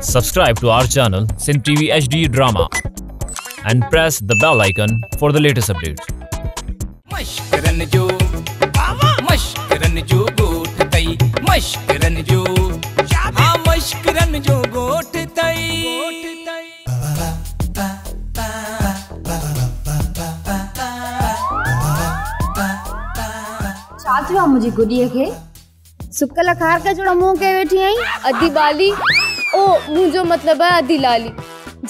Subscribe to our channel, Sin TV HD Drama, and press the bell icon for the latest updates. मश्करन जो मश्करन जो गोठ तई मश्करन जो हाँ मश्करन जो गोठ तई छा थियो मुंहिंजी गुॾीअ खे सुकल खार के जोड़ा मुँह के वेठी आई अधी बाली ओ मुंहिंजो मतिलबु आहे अधी लाली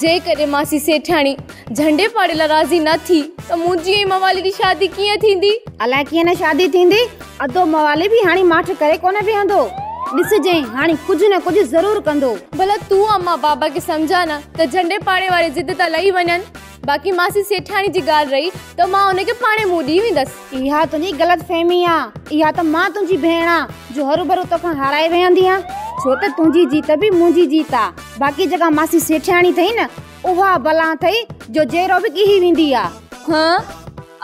जेकॾहिं मासी सेठाणी झंडे पाड़े लाइ राज़ी न थी त ऐं मवाली जी शादी कीअं थींदी? अलाए कीअं न शादी थींदी? अधो मवाली बि हाणे माठ करे कोन बीहंदो ॾिसजांइ हाणे कुझु न कुझु ज़रूरु कंदो। भला तूं अम्मा बाबा खे सम्झा न त झंडे पाड़े वारे ज़िद था लही वञनि। बाक़ी मासी सेठाणी जी ॻाल्हि रही त माँ हुनखे पाणे मुंहुं ॾी वेंदसि। इहा तुंहिंजी ग़लति फहमी आहे इहा त माँ तुंहिंजी भेण जो हरू भरू तोखां हाराए वेहंदी आहे छो त तुंहिंजी जीत बि मुंहिंजी जीत आहे बाक़ी जेका मासी सेठाणी अथई न उहा भला अथई जो जहिड़ो बि किही वेंदी आहे हाँ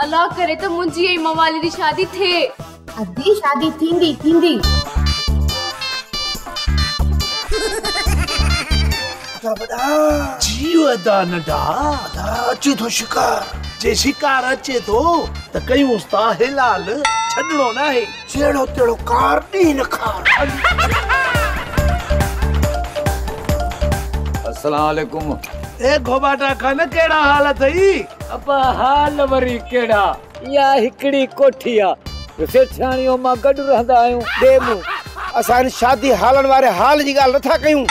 अलाह करे त मुंहिंजी ऐं मवाली जी शादी थिए अधी शादी थींदी थींदी जीव अदा नंढा अदा अचे थो शिकार जे शिकार अचे थो त कयूंसि था हिलाल छॾणो न आहे जहिड़ो तहिड़ो कार ॾी न खार अस्सलाम वालेकुम। ए घोबाटा खान कहिड़ा हाल अथई अबा हाल वरी केड़ा? या हिकड़ी कोठी आ सेठाणियो माँ गॾु रहंदा आहियूं ॾे मूं। असां शादी हालनि वारे हाल जी ॻाल्हि नथा कयूं।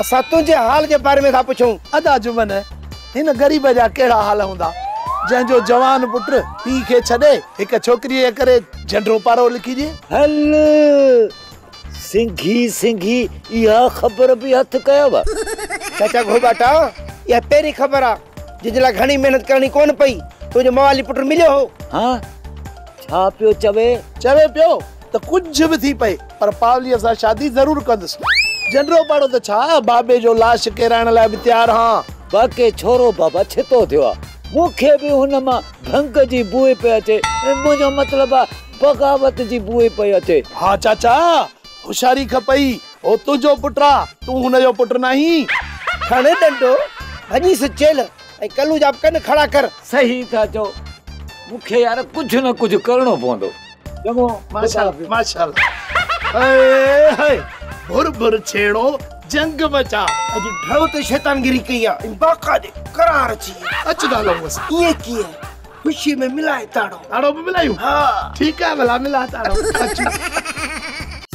असां तुंहिंजे हाल जे बारे में था पुछूं। अदा जुमन हिन ग़रीब जा कहिड़ा हाल हूंदा? जंहिंजो जवान पुट पीउ खे छॾे हिक छोकिरीअ करे झंडो पारो लिखी ॾिए। हल। सिंघी सिंघी इहा ख़बर बि हथ कयव। चाचा घोबाटा इहा पहिरीं ख़बर आहे जंहिंजे लाइ घणी महिनत करणी कोन पई तुंहिंजो मवाली पुट मिलियो हो। हा छा पियो चवे? चवे पियो त कुझु बि थी पए पर पावलीअ सां शादी ज़रूर कंदुसि। झंडो पाड़ो त छा बाबे जो लाश किराइण लाइ बि तयारु हाँ। बाक़ी छोरो बाबा छितो थियो आहे मूंखे बि हुन माँ भंग जी बूए पे अचे ऐं मुंहिंजो मतिलबु आहे बग़ावत जी बूए पई अचे। हा चाचा होशियारी खपई। हो तुंहिंजो पुटु आहे तूं हुनजो पुटु नाही। खणे डंडो भञी चेल ऐं कलू जा कन खड़ा कर। सही था चओ। मूंखे यार कुझु न कुझु करिणो पवंदो। चङो माशाल्लाह। माशाल्लाह। हाय हाय भुर भुर छेड़ो जंग मचा। अॼु ढव ते शैतानगिरी कई आहे ऐं बाक़ाइदे करार अची वियो। अच डालो बस। ईअं कीअं? ख़ुशी में मिलाए ताड़ो। ताड़ो बि मिलायूं? हा। ठीकु आहे भला मिला ताड़ो। अच।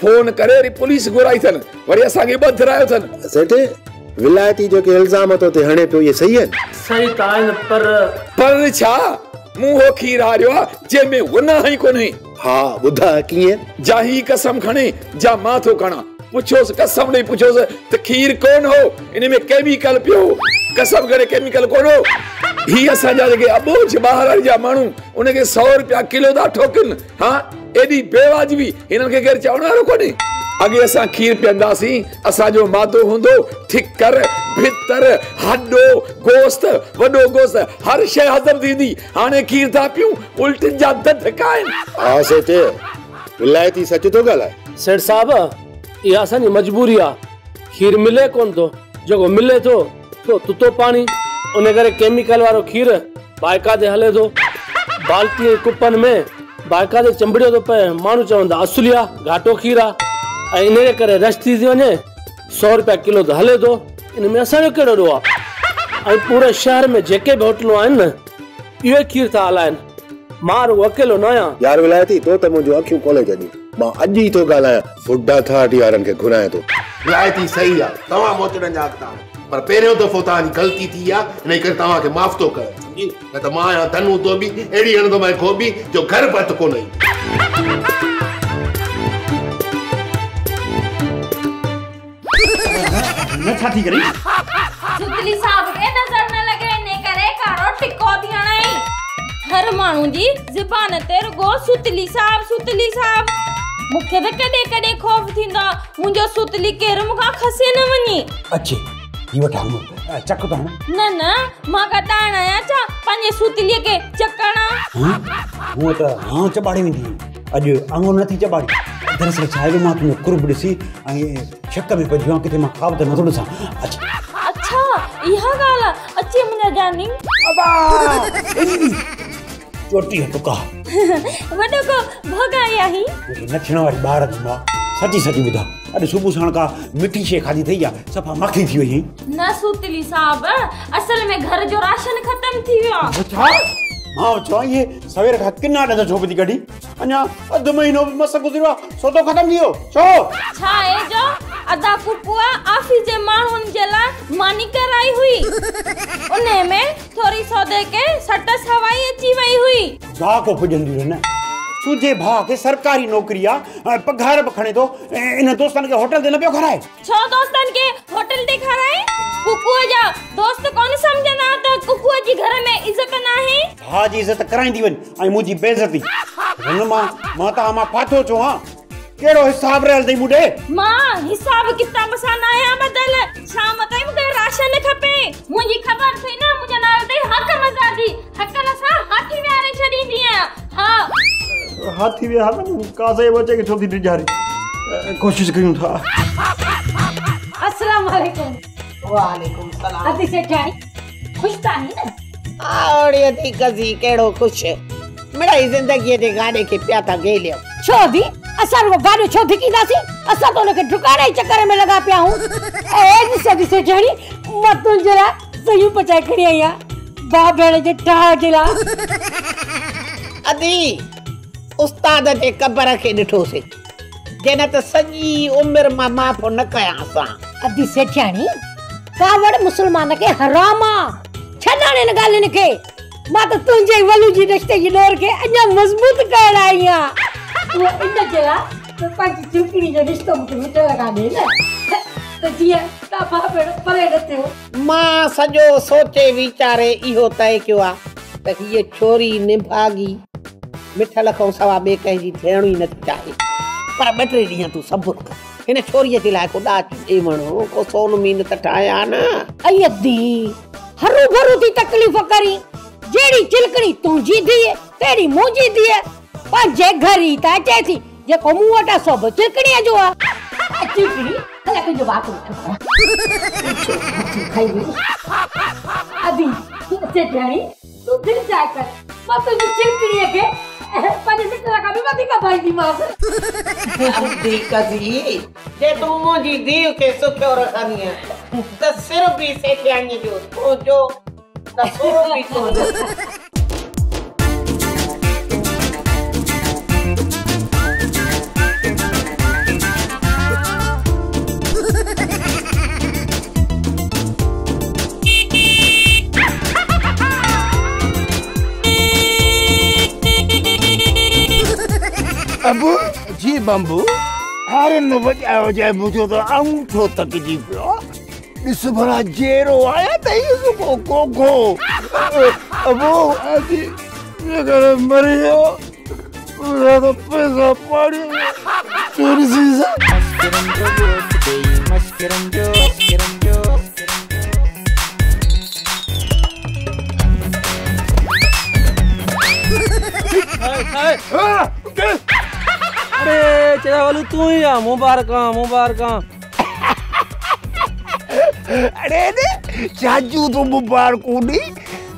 फ़ोन करे वरी पुलिस घुराई अथनि वरी असांखे ॿधरायो अथनि सेठ विलायती जेके इल्ज़ाम तो ते हणे पियो इहे सही आहिनि? सही त आहिनि पर पर छा? मूं हो खीर हारियो आहे जंहिंमें गुनाह ई कोन्हे। हा ॿुधा कीअं? जा ही कसम खणे जा माँ थो खणा। पुछोसि कसम ॾेई पुछोसि त खीर कोन हो इन में केमिकल पियो कसम करे केमिकल कोन हो। ही असांजा जेके अबोझ ॿाहिरि जा माण्हू उनखे सौ रुपया किलो था ठोकनि। हा? एॾी बेवाजिबी हिननि खे केरु चवण वारो कोन्हे। अॻे असां खीर पीअंदासीं असांजो मादो हूंदो ठिकर भितर हॾो गोश्त वॾो गोश्त हर शइ हज़म थींदी। हाणे खीर था पियूं उल्टियुनि जा दधका आहिनि। हा सेठ विलायती सच थो ॻाल्हाए। सेठ साहब इहा असांजी मजबूरी आहे खीर मिले कोन थो जेको मिले थो तो तुतो पाणी उन करे केमिकल वारो खीर बाइका ते हले थो। बाल्टी कुपन में बाइका ते चंबड़ियो थो पए माण्हू चवंदा असुली आहे घाटो खीर आहे ऐं इन जे करे रश थी थी वञे सौ रुपया किलो त हले थो इन में असांजो कहिड़ो ॾोह आहे ऐं पूरे शहर में जेके बि होटलूं आहिनि न इहो खीर था हलाइनि। माँ अकेलो न आहियाँ। यार विलायती तो त मुंहिंजो अखियूं खोले छॾी माँ अॼु ई थो ॻाल्हायां बुढा थाट यारनि खे घुराए थो। विलायती सही आहे तव्हां मोचड़नि जा। पर पहिरियों दफ़ो तव्हांजी ग़लती थी आहे हिन करे तव्हांखे माफ़ थो कयां। सम्झी न त माँ आहियाँ धनु तो बि अहिड़ी हणंदो माँ खो बि जो घर बत कोन ई न छा थी करे? सुतली साहब खे नज़र न लॻे इन करे कारो टिको थी हणाई हर माण्हू जी ज़बान ते रुगो सुतली साहब सुतली साहब। मूंखे त कॾहिं कॾहिं ख़ौफ़ थींदो आहे मुंहिंजो सुतली केरु मूंखां खसे न वञे। अचे। ही वठा हूँ चक तो हूँ न न माँ कटाइण आहियाँ छा पंहिंजे सुतलीअ खे चकणा हूँ? त हाँ चबाड़े वेंदी अॼु आङुर नथी चबाड़ी। दरअसल छा आहे माँ तुंहिंजो कुर्ब ॾिसी ऐं शक में पइजी वियो किथे माँ ख़्वाब त नथो ॾिसां। अच्छा। अच्छा इहा ॻाल्हि आहे अचे मुंहिंजा जानी। चोटी टुका वॾो को भॻाई आहीं नचण वारी ॿार जी माँ सची सची ॿुधा अॼु सुबुह साण का मिठी शइ खाधी अथई या सफ़ा माखी थी वई न सुतली साहब असल में घर जो राशन ख़तम थी वियो। आहे छा माँ चवां इहे सवेर खां किना ॾंद छो पई कढी? अञा अधु महीनो बि मस गुज़रियो आहे सौदो ख़तम थी वियो छो छा आहे जो अदा कुकुआ ऑफ़िस जे माण्हुनि जे लाइ मानी कराई हुई। उन में थोरी सौदे के सट सवाई अची वई हुई। जा को पुॼंदी न। तुंहिंजे भाउ खे सरकारी नौकिरी आहे पघार बि खणे थो इन दोस्तनि खे होटल ते न पियो खाराए छो दोस्तनि खे होटल ते खाराए कुकुअ जा दोस्त कोन सम्झंदा त कुकुअ जी घर में इज़त न आहे भाउ जी इज़त कराईंदी वञ ऐं मुंहिंजी बेइज़ती हुन माँ माँ तव्हां माँ फाथो छो हा। कहिड़ो हिसाब रहियल अथई मूंॾे माँ हिसाब किताब सां न आहियाँ बदल शाम ताईं मूंखे राशन खपे। मुंहिंजी ख़बर थी न मुंहिंजे नाले ते हक़ मज़ादी हक़ सां हाथी विहारे छॾींदी आहियाँ हा। हाथी विया न काज़े बचे खे छो थी ॾिजारी कोशिशि कयूं था। अस्सलाम वालेकुम वालेकुम सलाम। अति सेठाणी खुश था नी न? और यदि कजी केड़ो खुश मिड़ाई ज़िंदगी जे गाने के पिया था गेलियो छो दी असां वो गाड़ियो छो धिकींदासीं? असां तो उनखे डुकाइण जे चक्कर में लगा पिया हूँ। ए ॾिस ॾिस सेठाणी माँ तुंहिंजे लाइ सयूं पचाए खणी आई आहियाँ भाउ भेण जे ठाह जे लाइ। अदी उस्ताद जे कबर खे ॾिठोसीं। जन त सॼी उमिरि माँ माफ़ न कयां असां। अदी सेठाणी कावड़ मुसलमान खे हराम आ। छॾाणे न ॻाल्हियुनि खे। माँ त तुंहिंजे वलू जी रिश्ते जी डोर खे अञा मज़बूत करण आई आहियाँ। उहा इन जे लाइ त जो रिश्तो मूंखे मिट लॻा ॾे न त जीअं तव्हां भाउ भेण परे न थियो माँ सॼो सोचे वीचारे इहो तय कयो आहे त हीअ छोरी निभागी मिठल खां सवा ॿिए कंहिंजी थियण ई नथी चाहे पर ॿ टे ॾींहं तूं सबुर कर हिन छोरीअ जे लाइ को ॾाच ॾेवणो को सोन मीन त ठाहिया न अई अदी हरू भरू थी तकलीफ़ करी जहिड़ी चिलकड़ी तुंहिंजी धीअ तहिड़ी मुंहिंजी धीअ पंहिंजे घर ई त अचे थी जेको मूं वटि आहे सो बि चिलकड़ीअ जो आहे चिलकड़ी हले तुंहिंजो वाक खाई वई अदी सेठाणी तूं दिलि चाहे कर माँ तुंहिंजी चिलकड़ीअ खे पंहिंजे मिट खां बि वधीक भाईंदीमांसि अदी कजी जे तूं मुंहिंजी धीउ खे सुखियो रखंदीअ त सिर्फ़ बि सेठियाणीअ जो तुंहिंजो त सुर बि तुंहिंजो Abu bamboo? I don't know what I was able to do. I'm so lucky to This is a zero. I am the use of go go. Uh, Abo, Adi, you got a Mario. You got a piece of party. So this a. Must get on Hey, hey, ah! ही आ मुबारका मुबारका अरे ने चाचू तो मुबारक नी।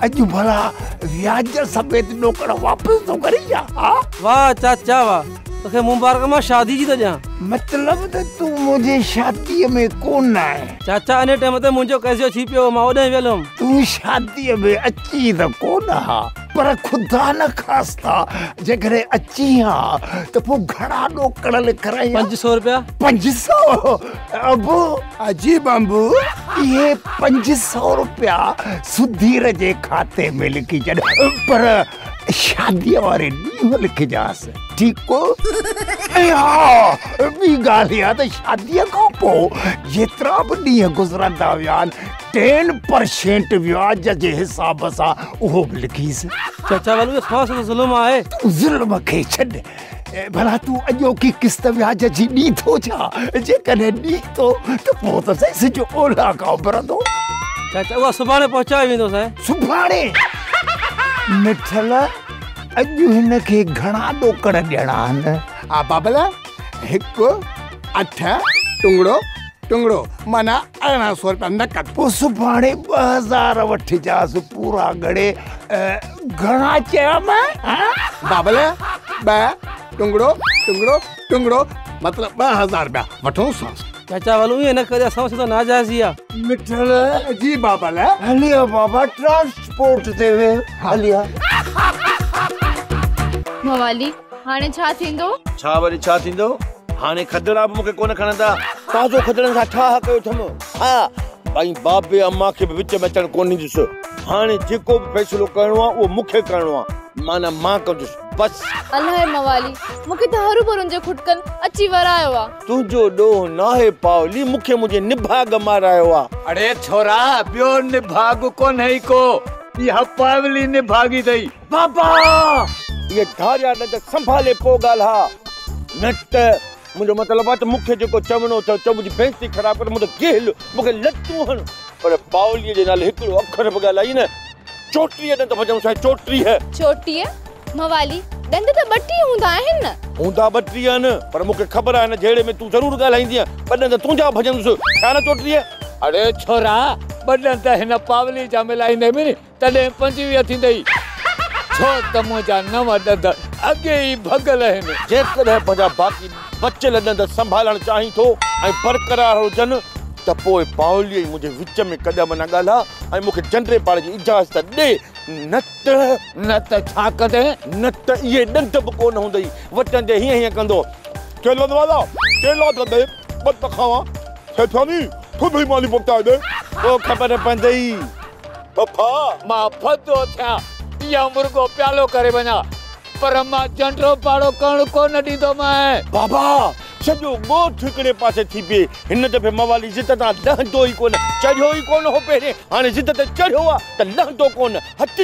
अॼु भला व्याज समेत नौकर वापस तो करी जा हा? वाह चाचा वाह। तोखे मुबारक माँ शादी जी तो ॾियाँ मतलब त तूं मुंहिंजे शादीअ में कोन आहे चाचा अने टाइम ते मुंहिंजो कैसियो थी पियो माँ ओॾे वियल हुअमि तूं शादीअ में अची त कोन हा? पर ख़ुदा न ख़ास्ता जेकॾहिं अची हा। त पोइ घणा ॾोकड़ लिखाई पंज सौ रुपया? पंज सौ? अबू अजी इहे पंज सौ रुपया सुधीर जे खाते में लिखी छॾ पर शादीअ वारे ॾींहुं लिखजांसि ठीकु ऐं हा ॿी ॻाल्हि इहा त शादीअ खां पोइ जेतिरा बि ॾींहं गुज़रंदा विया आहिनि टेन परसेंट व्याज जे हिसाब सां उहो बि लिखीसि चाचा वालू सौ सौ ज़ुल्म आहे ज़ुल्म खे छॾ भला तूं अॼोकी किस्त व्याज जी ॾी थो छा जेकॾहिं ॾी थो त पोइ त सही सिज ओला खां भरंदो चाचा उहा सुभाणे पहुचाए वेंदो साईं सुभाणे? मिठल अॼु हिन खे घणा ॾोकड़ ॾियणा आहिनि? हा बाबल हिकु अठ टुंगड़ो टुंगड़ो माना अरिड़हं सौ रुपया नकद पोइ सुभाणे ॿ हज़ार वठिजांसि पूरा अ, घणा चया माँ? बाबल ॿ टुंगड़ो टुंगड़ो टुंगड़ो मतिलबु ॿ हज़ार रुपया वठूं चाचा वालू ईअं न करे असां सां नाजाइज़ ई आहे मिठल जी बाबल। हलिया बाबा ट्रांसपोर्ट ते वे हलिया। मवाली हाणे छा थींदो? छा वरी छा थींदो? हाणे खदड़ा बि मूंखे कोन खणंदा। ताज़ो खदड़नि सां ठाह कयो अथमि। हा भाई बाबे अम्मा खे बि विच में अचणु कोन ॾींदुसि। हाणे जेको बि फ़ैसिलो करिणो आहे उहो मूंखे करिणो आहे माना माँ कंदुसि बसि। अलाए मवाली मूंखे त हरू भरुनि जे खुटकन अची वरायो आहे तुंहिंजो ॾोह नाहे पावली मूंखे मुंहिंजे निभाग मारायो आहे अरे छोरा ॿियो निभाग कोन है को। इहा पावली निभागी अथई। बाबा! इहे धारिया न त संभाले पोइ ॻाल्हा न त मुंहिंजो मतिलबु आहे त मूंखे जेको चवणो अथव चओ मुंहिंजी बेइज़ती ख़राबु करे मूंखे गेल मूंखे लतूं हण पर पावलीअ जे नाले हिकिड़ो अखर बि ॻाल्हाई न चोटीअ न त भॼऊं साईं चोटीह चोटीअ मवाली ॾंद त ॿटी हूंदा आहिनि न। हूंदा ॿटीह आहिनि पर मूंखे ख़बर आहे न जहिड़े में तूं ज़रूरु ॻाल्हाईंदीअ। ॿ त तुंहिंजा भॼंदुसि छा न चोटीह अरे छोरा ॿ त हिन पावली जा मिलाईंदे में तॾहिं पंजवीह थींदई। छो त मुंहिंजा नव ॾंद अॻे ई भॻल आहिनि। जेकॾहिं पंहिंजा बाक़ी बचियल ॾंद संभालणु चाहीं थो ऐं बरक़रार हुजनि त पोइ पावलीअ ई मुंहिंजे विच में कदम न ॻाल्हा ऐं मूंखे चंडे पाड़े जी इजाज़त ॾे। न त न त छा कदे? न त इहे ॾंद बि कोन हूंदई। वटंदे हीअं हीअं कंदो। केलो वाला केलो त दे बत खावा। सेठानी खुद ही माली पोखता दे पोइ ख़बर पवंदई। पप्पा। माँ फतो थिया। इहा मुर्गो प्यालो करे वञा पर माँ चंडो पाड़ो करणु कोन ॾींदो मैं बाबा सॼो ॻोठ हिकिड़े पासे थी पिए। हिन दफ़े मवाली ज़िद तां लहंदो ई कोन चढ़ियो ई कोन हो पहिरें। हाणे ज़िद ते चढ़ियो आहे त लहंदो कोन। हथ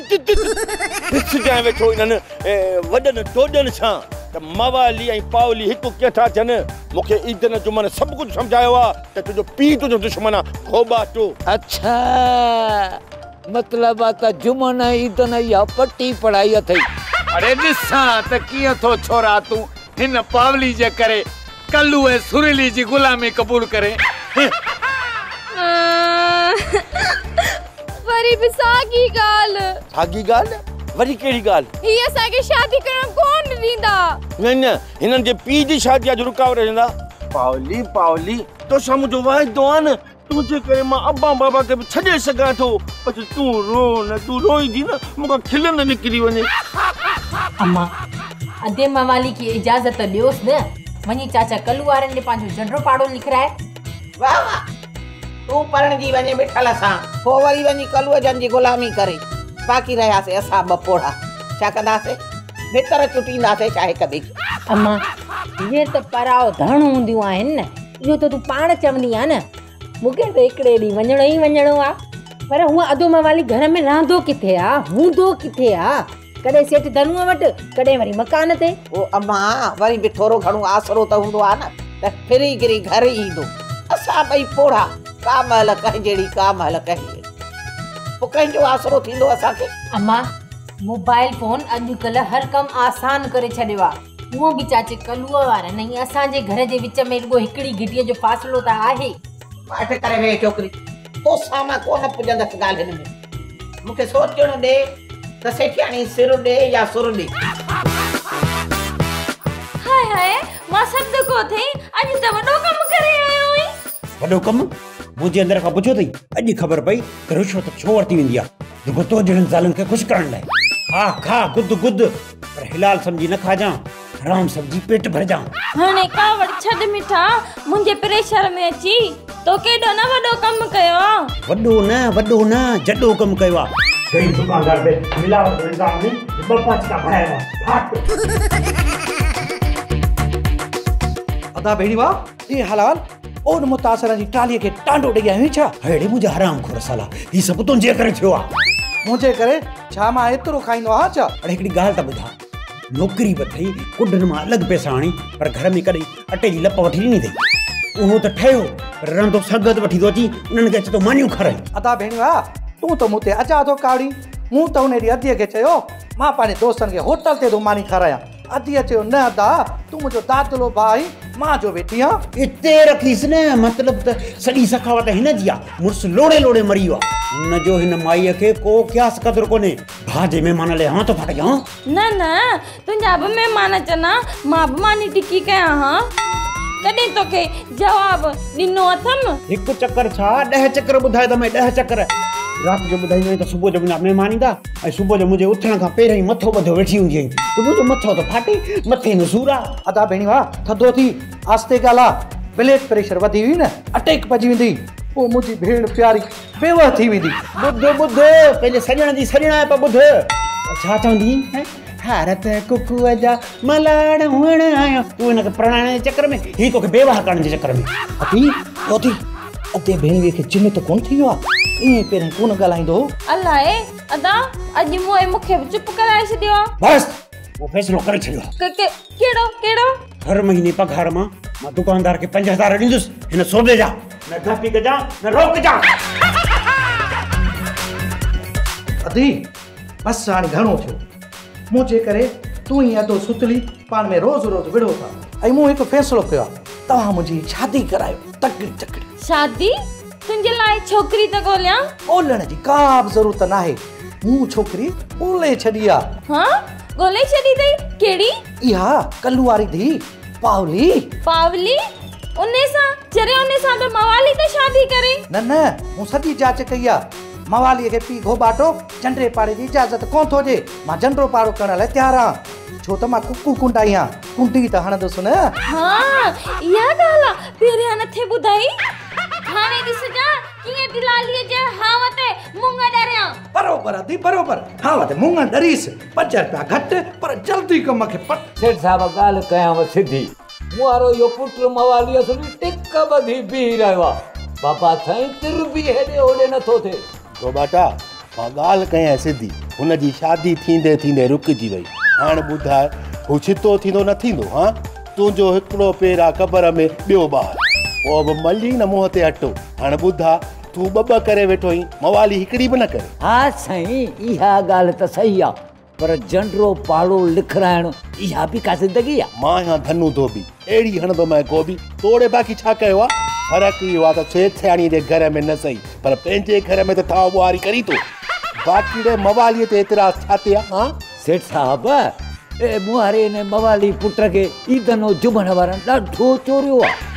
ॾिसजांइ वेठो इन्हनि ए, वॾनि टोॾनि सां त मवाली ऐं पावली हिकु कीअं था थियनि। मूंखे ईदन जुमन सभु कुझु सम्झायो आहे त तुंहिंजो पीउ तुंहिंजो दुश्मन आहे खोबाटो अच्छा। मतिलबु आहे त जुमन ईदन इहा पटी पढ़ाई अथई अरे ॾिसां त कीअं थो छोरा तूं। हिन पावली जे करे कल्लू ऐं सुरीली जी गुलामी क़बूल करे। वरी बि साॻी ॻाल्हि साॻी ॻाल्हि वरी कहिड़ी ॻाल्हि ही असांखे शादी करण कोन ॾींदा? न न हिननि जे पीउ जी शादी आहे जो रुकावट रहंदा पावली पावली तो मुंहिंजो वाइदो आहे न। तुंहिंजे करे माँ अब्बा बाबा खे बि छॾे सघां थो पर तूं रो न तूं रोईंदी न मूंखां खिल न निकिरी वञे अम्मा अधे मवाली खे इजाज़त ॾियोसि न। वञी चाचा कल्लू वारनि पंहिंजो जंडो पाड़ो लिखाए वाह वाह। तूं परणजी वञे मिठल सां। पोइ वरी वञी कलूअ जन जी गुलामी करे। बाक़ी रहियासीं असां ॿ पोड़ा छा कंदासीं भितर चुटींदासीं छा हिक ॿिए अम्मा इहे त पराओ धण हूंदियूं आहिनि न। इहो त तूं पाण चवंदी आहे न। मूंखे त हिकिड़े ॾींहुं वञिणो ई वञिणो आहे पर हूअं अधो मवाली घर में रहंदो किथे आहे हूंदो किथे आहे कॾहिं सेठ धनुअ वटि कॾहिं वरी मकान ते ओ अम्मा वरी बि थोरो घणो आसरो त हूंदो आहे न त फिरी गिरी घर ईंदो असां ॿई पोड़ा का महिल कंहिं जहिड़ी का महिल कंहिं जहिड़ी पोइ कंहिंजो आसरो थींदो असांखे अम्मा मोबाइल फ़ोन अॼुकल्ह हर कमु आसान करे छॾियो आहे उहो बि चाचे कलूअ वारनि ऐं असांजे घर जे विच में रुॻो हिकिड़ी घिटीअ जो फ़ासिलो त आहे पाठ करे वेह छोकिरी। तोसां माँ कोन पुॼंदसि ॻाल्हि हिन में। मूंखे सोचणु ॾे त सेठियाणी सिर ॾे या सुर ॾे हाय हाय माँ सदको थई अॼु त वॾो कमु करे आयो हुई वॾो कमु? मुंहिंजे अंदर खां पुछो अथई अॼु ख़बर पई त रिश्वत छो वरिती वेंदी आहे। रुगो तो जहिड़नि ज़ालुनि खे ख़ुशि करण लाइ। खा खा गुद गुद पर हिलाल सम्झी न खाजां हराम सम्झी पेट भरजां हाणे कावड़ छॾ मिठा मुंहिंजे प्रेशर में अची तो केॾो न वॾो कमु कयो? आहे वॾो न वॾो न जॾो कमु कयो आहे गरीब दुकानदार पे मिलावट जो निज़ाम में ॿ पाँच का भरायो आहे अदा भेड़ी वाह ये हलाल ओन मुतासिर जी ट्रालीअ खे टांडो ॾेई आहियूं छा? अहिड़े मुंहिंजा हराम खोर साला ही सभु तुंहिंजे करे थियो मुंहिंजे करे छा माँ एतिरो खाईंदो आहियाँ छा? अड़े हिकिड़ी ॻाल्हि त ॿुधा। नौकिरी बि अथई कुॾनि माँ अलॻि पैसा आणी पर घर में कॾहिं अटे जी लप वठी ॾिनी अथई। उहो त ठहियो, पर रहंदो संगत वठी थो अची, उन्हनि खे अचे थो मानियूं खाराई। अदा भेणियो आहे तूं त मूं ते अचा थो काड़ी। मूं त उन ॾींहुं अदीअ खे चयो, माँ पंहिंजे दोस्तनि खे होटल ते थो मानी खारायां। अदीअ चयो, न अदा, तूं मुंहिंजो दादलो भाउ माँ जो आहियाँ हिते रखीसि न मतिलबु त सॼी सखावत हिन जी आहे मुड़ुसु लोड़े लोड़े मरी वियो आहे हुनजो हिन माईअ खे को क्यास क़दुरु कोन्हे जे महिमान लाइ हाँ थो फाटे हाँ। न न तुंहिंजा बि महिमान अचनि हा माँ बि मानी टिकी कयां हा। कॾहिं तोखे जवाबु ॾिनो अथमि? हिकु चकर छा ॾह चकर ॿुधाए त मैं ॾह चकर। राति जो ॿुधाईंदी त सुबुह जो मुंहिंजा महिमान ईंदा ऐं सुबुह जो मुंहिंजे उथण खां पहिरियों ई मथो ॿधो वेठी हूंदी आहीं त मुंहिंजो मथो त फाटे मथे में सूर आहे अदा भेणी वाह थधो थी आस्ते ॻाल्हि ब्लड प्रेशर वधी हुई न अटैक पइजी वेंदी पोइ मुंहिंजी भेण प्यारी बेवह थी वेंदी ॿुध ॿुध पंहिंजे सॼण जी सॼणा छा कुकुअ जा मलाड़ तूं में बेवाह में अती अती अते भेणीअ खे चिन त कोन थी वियो आहे ईअं पहिरियों कोन ॻाल्हाईंदो अलाए अदा अॼु मोए मूंखे बि चुप कराए छॾियो आहे बस वो फैसलो करे छॾियो आहे के- कहिड़ो कहिड़ो हर महीने पघार माँ माँ दुकानदार खे पंज हज़ार ॾींदुसि हिन जा न ढापी कजां न रोक जा अदी बसि हाणे घणो थियो मूं करे तूं ई अधो सुतली पाण में रोज़ रोज़ विड़ो था ऐं मूं हिकु फ़ैसिलो कयो आहे तव्हां मुंहिंजी शादी करायो तकड़ी तकड़ी। शादी? तुंहिंजे लाइ छोकिरी त ॻोल्हियाँ ॻोल्हण जी का बि ज़रूरत नाहे मूं छोकिरी ॻोल्हे छॾी आहे। हा? ॻोल्हे छॾी अथई? कहिड़ी इहा कल्लू वारी धीउ पावली। पावली? उन सां चरे उन सां त मवाली त शादी करे। न न मूं सॼी जाँच कई आहे। मवालीअ खे पी घोबाटो झंडे पाड़े जी इजाज़त। कोन थो माँ झंडो पाड़ो करण लाइ तयारु आहियाँ छो त माँ कुकू कुंडाई आहियाँ कुंडी त हणंदुसि न। हा इहा ॻाल्हि आहे पहिरियाँ नथे ॿुधाई हाणे ॾिसजां कीअं दिलालीअ जे हाव ते मुंग ॾरियाँ बरोबर अदी बरोबर। हा वधि मुंग डरीस। पंज रुपया घटि पर जल्दी कम खे पट। सेठ साहिब ॻाल्हि कयांव सिधी मूं वारो पुट मवालीअ सुनी टिक ॿधी बीह रहियो आहे बाबा साईं तिर बि हेॾे होॾे नथो थिए तो बाटा माँ ॻाल्हि कयां सिधी हुनजी शादी थींदे थींदे रुकिजी वई हाणे ॿुधाए हू छितो थींदो न थींदो हा? तुंहिंजो हिकिड़ो पेर आहे क़बर में ॿियो ॿार पोइ बि मली न मुंहं ते अटो हाणे ॿुधा तूं ॿ ॿ करे वेठो आहीं मवाली हिकिड़ी बि न करे। हा साईं इहा ॻाल्हि त सही आहे पर झंडो पाड़ो लिखाइण इहा बि का ज़िंदगी आहे माँ या धनु धोबी अहिड़ी हणंदो मैं गोभी तोड़े बाक़ी छा कयो आहे फ़र्क़ु इहो आहे त सेठ सियाणीअ जे घर में न सही पर पंहिंजे घर में त थाव ॿुहारी करी थो बाक़ी रे मवालीअ ते एतिरा छा ते आहे हा? सेठ साहिब ए मुहारे ने मवाली पुट खे ईदनो जुमण वारनि ॾाढो चोरियो आहे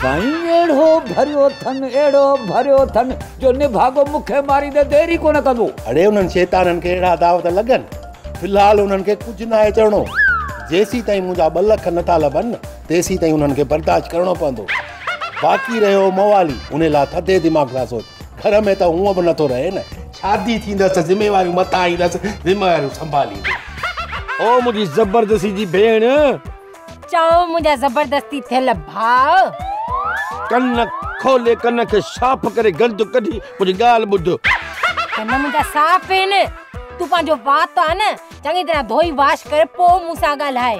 साईं अहिड़ो भरियो अथनि अहिड़ो भरियो अथनि जो निभागो मूंखे मारींदे देरी कोन कंदो अड़े उन्हनि शैताननि खे अहिड़ा दावत लॻनि फ़िलहालु उन्हनि खे कुझु न आहे चवणो जेसीं ताईं मुंहिंजा ॿ लख नथा लभनि तेसीं ताईं उन्हनि खे बर्दाश्त करिणो पवंदो। बाक़ी रहियो मवाली उन लाइ थधे दिमाग़ सां सोच। घर में त हूअं बि नथो रहे न। शादी थींदसि ज़िमेवारियूं मथां ईंदसि ज़िमेवारियूं संभालींदो ओ मुंहिंजी ज़बरदस्ती जी भेण चओ मुंहिंजा ज़बरदस्ती थियल भाउ कन खोले कन खे साफ़ करे गंद कढी मुंहिंजी ॻाल्हि ॿुध कन मुंहिंजा साफ़ आहिनि तूं पंहिंजो वात आहे न चङी तरह धोई वाश करे पोइ मूंसां ॻाल्हाए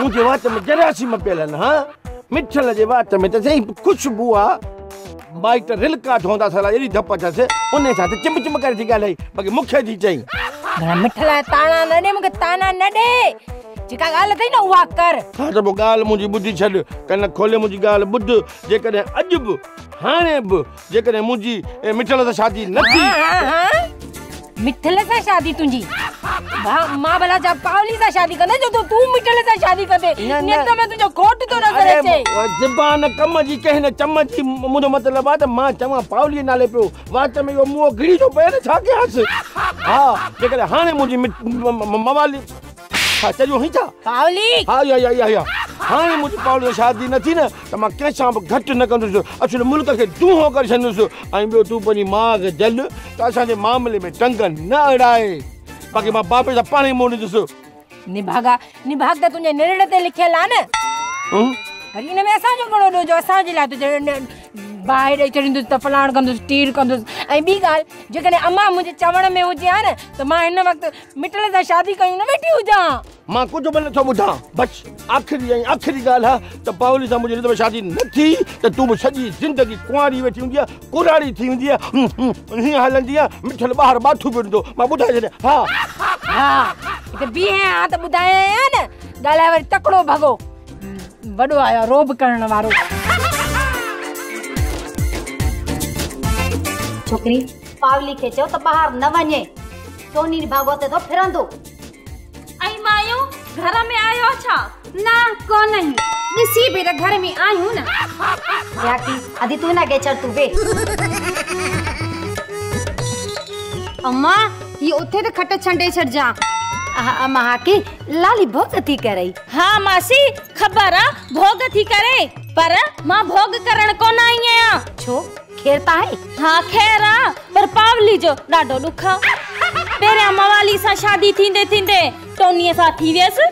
मुंहिंजे वात में जरासीम पियल आहिनि हा? मिठल जे वात में त सही ख़ुशबू आहे माइट रिलका ठहंदा सला अहिड़ी धप उन सां त चिम चिम करे थी ॻाल्हाई बाक़ी मूंखे थी चई। घणा मिठल ताना न ॾे मूंखे ताना न ॾे। जेका ॻाल्हि अथई न उहा कर। हा त पोइ ॻाल्हि मुंहिंजी ॿुधी छॾ। कन खोले मुंहिंजी ॻाल्हि ॿुध। जेकॾहिं अॼु बि हाणे बि जेकॾहिं मुंहिंजी ए, मिठल सां शादी न थी। हाँ, हाँ। मिठल से शादी तुझी? माँ भला जा पावली से शादी कंदे जो तो तू मिठल से शादी कंदे नियत में तुंहिंजो घोट थो नज़र अरे अचे ज़बान कम जी कंहिं न चम जी मुंहिंजो मतलब आहे त माँ चवां पावलीअ नाले पियो वाच में यो मुँह घिड़ी पए न छा कयांसि हा जेकॾहिं हाणे मुंहिंजी मिट- म- म- मवाली। हा जो ही छा पावली। हाँ या या या या। हाँ मुझे पावली शादी न थी न त माँ कंहिंसां बि घटि न कंदुसि। असुल मुल्क खे दूहो करे छॾंदुसि। ऐं ॿियो तूं पंहिंजी माउ खे जल त असांजे मामले में टंग न अड़ाए। बाक़ी माँ बापे सां पाण ई मोड़ींदुसि। निभागा निभाग त तुंहिंजे निर्णय ते लिखियल आहे न। हम्म? वरी हिन में असांजो घणो ॾोजो असांजे लाइ बाहि ॾेई छॾींदुसि त फलाण कंदुसि टीर कंदुसि। ऐं ॿी ॻाल्हि जेकॾहिं अम्मा मुंहिंजे चवण में हुजे हा न त माँ हिन वक़्तु मिटल सां शादी कयूं न वेठी हुजां माँ कुझु बि नथो ॿुधां बसि आख़िरी ऐं आख़िरी ॻाल्हि आहे त पावली सां मुंहिंजी हिन शादी न थी त तूं बि सॼी ज़िंदगी कुंवारी वेठी हूंदी आहे कुराड़ी थी हूंदी आहे हूँ, हूँ, हीअं हलंदी आहे मिठल ॿाहिरि बाथू पिड़ंदो माँ ॿुधाए छॾियाँ हा। हा बीहे हा त ॿुधायां न ॻाल्हाए वरी तकिड़ो भॻो वॾो आयो रोब करण वारो छोकिरी पावली खे चओ त ॿाहिरि न वञे सोनी भागो ते तो फिरंदो ऐं मायूं घर में आयो छा न कोन आहियूं ॾिसी बि त घर में आहियूं न याकी अदी तू न गेचर तू बे अम्मा ये उथे त खट छंडे छॾजा अम्मा हाकी लाली भोग थी करे। हा मासी ख़बर भोग थी करे। पर माँ भोग करण कोन आई आहियाँ छो खेर त आहे हा ख़ैर पर पावली जो ॾाढो ॾुख आहे पहिरियाँ मवाली सां शादी थींदे थींदे टोनीअ सां थी वियसि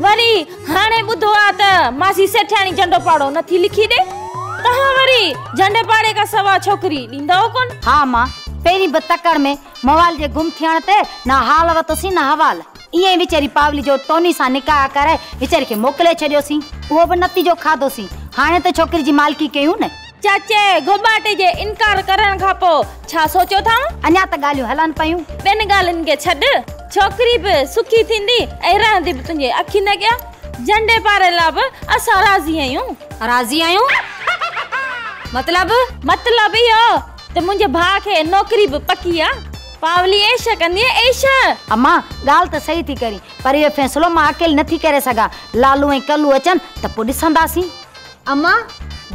वरी हाणे ॿुधो आहे त मासी सेठियाणी झंडो पाड़ो नथी लिखी ॾे तव्हां वरी झंडे पाड़े खां सवा छोकिरी ॾींदव कोन हा माँ पहिरीं बि तकड़ में मवाल जे गुम थियण ते न हाल वरितोसीं न हवाल। ईअं वीचारी पावली जो टोनी सां निकाह कराए वीचारी खे मोकिले छॾियोसीं उहो बि नतीजो खाधोसीं हाणे त छोकिरी जी मालकी कयूं न। चाचे घोबाटे जे इनकार करण खां पोइ छा सोचियो था? अञा त ॻाल्हियूं हलनि पयूं। ॿिनि ॻाल्हियुनि खे छॾ। छोकिरी बि सुखी थींदी ऐं रहंदी बि तुंहिंजे अखि न ॻिया। झंडे पारे लाइ बि असां राज़ी आहियूं। राज़ी आहियूं? मतलब? मतलब इहो त मुंहिंजे भाउ खे नौकरी बि पकी आहे पावली ऐश कंदी आहे ऐश अम्मा ॻाल्हि त सही थी करी पर इहो फ़ैसिलो माँ अकेले नथी करे सघां। लालू ऐं कलू अचनि त पोइ ॾिसंदासीं। अम्मा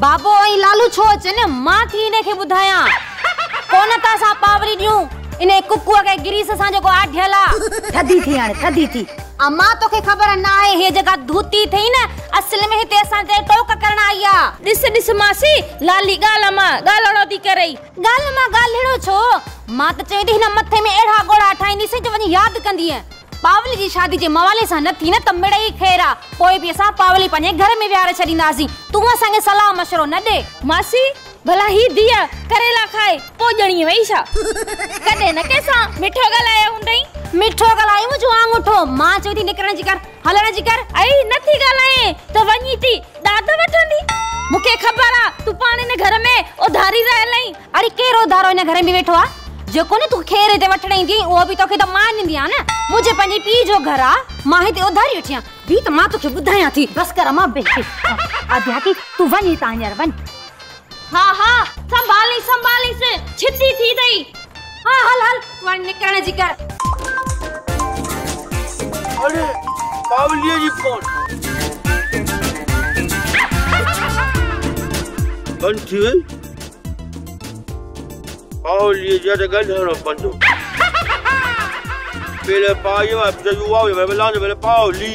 बाबो ऐं लालू छो अचनि? माँ थी हिनखे ॿुधायां। कोन त असां पावरी ॾियूं। इन कुकुअ खे गिरीस सां जेको आढियल आहे थधी थी हाणे थधी थी। अम्मा तोखे ख़बर न आहे हे जगह धूती थई न असल में हिते असां ते टोक करण आई आहे ॾिस ॾिस मासी लाली ॻाल्हि माँ ॻाल्हिड़ो थी करे। ॻाल्हि माँ ॻाल्हिड़ो छो? माँ त चई थी हिन मथे में अहिड़ा गोड़ा ठाहींदीसीं जो वञी यादि कंदी पावली जी शादी जे मवाले सां न थी न त मिड़ई ख़ैर। आहे पोइ बि असां पावली पंहिंजे घर में विहारे छॾींदासीं। तूं असांखे सलाह मशवरो न ॾे। मासी भला ही धीअ करेला खाए पोइ ॼणी वई छा? कॾहिं न कंहिंसां। मिठो ॻाल्हायो हूंदई। मिठो ॻाल्हायूं जो आंगूठो माँ चयो थी निकिरण जी कर हलण जी कर। ऐं नथी ॻाल्हाए। त वञी थी दाद वठंदी। मूंखे ख़बर आहे तूं पाण हिन घर में उधारी रहियल अरे केरु उधारो हिन घर में वेठो आहे जेको न तूं खेर हिते वठण ईंदी उहो बि तोखे त माँ ॾींदी आहियाँ न। मुंहिंजे पंहिंजे पीउ जो घर आहे माँ हिते वठी आहियाँ बि त माँ तोखे ॿुधायां थी। बसि कर माँ बेटी अध्या की तूं वञ हितां हींअर वञ। हा हा संभाली संभालीस छिती थी अथई हा हल हल वञ निकिरण जी कर। अरे पावलीअ जी फ़ोन बंदि थी वई पावलीअ जा त ॻाल्हाइणो पवंदो पहले पायो आहे जयू आओ मैं बुलाने पहले पावली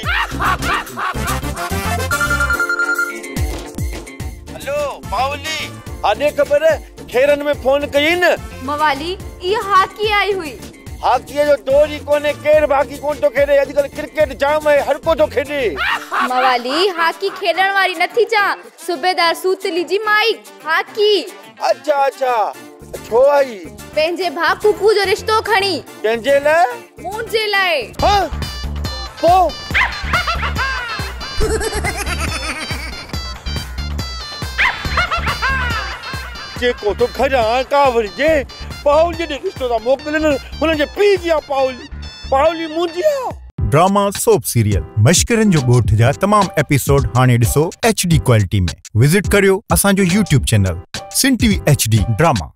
हेलो पावली आने खबर है खेरन में फ़ोन कई न। मवाली ये हाकी आई हुई। हाकीअ जो दौर ई कोन्हे केरु बाक़ी कोन थो खेॾे अॼुकल्ह क्रिकेट जाम आहे हर को थो खेॾे मवाली हाकी खेॾण वारी नथी चा सूबेदार सूतली जी माई हाकी अच्छा अच्छा। छो आई पंहिंजे भाउ कुकू जो रिश्तो खणी। कंहिंजे लाइ मुंहिंजे लाइ हाँ। पो। जेको तो खजां कावड़ जे। पाउल जे रिश्तो था मोकिलनि हुननि जे पीउ जी आहे पाउली पाउली मुंहिंजी आहे ड्रामा सोप सीरियल मश्करनि जो ॻोठ जा तमाम एपिसोड हाणे ॾिसो एच डी क्वालिटी में। विज़िट करियो असांजो यूट्यूब चैनल सिन टीवी एच डी ड्रामा